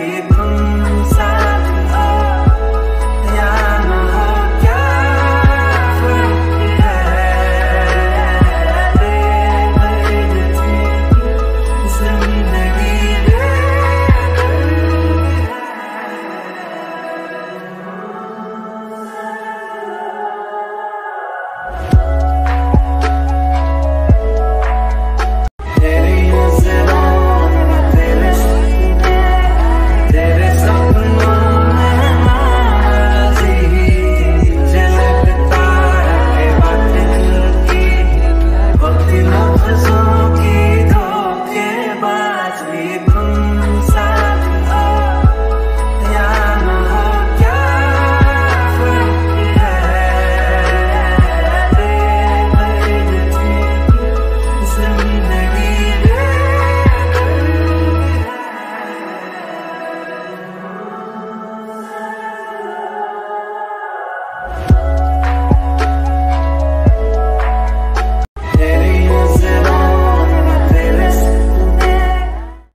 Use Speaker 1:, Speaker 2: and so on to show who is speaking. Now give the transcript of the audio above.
Speaker 1: You.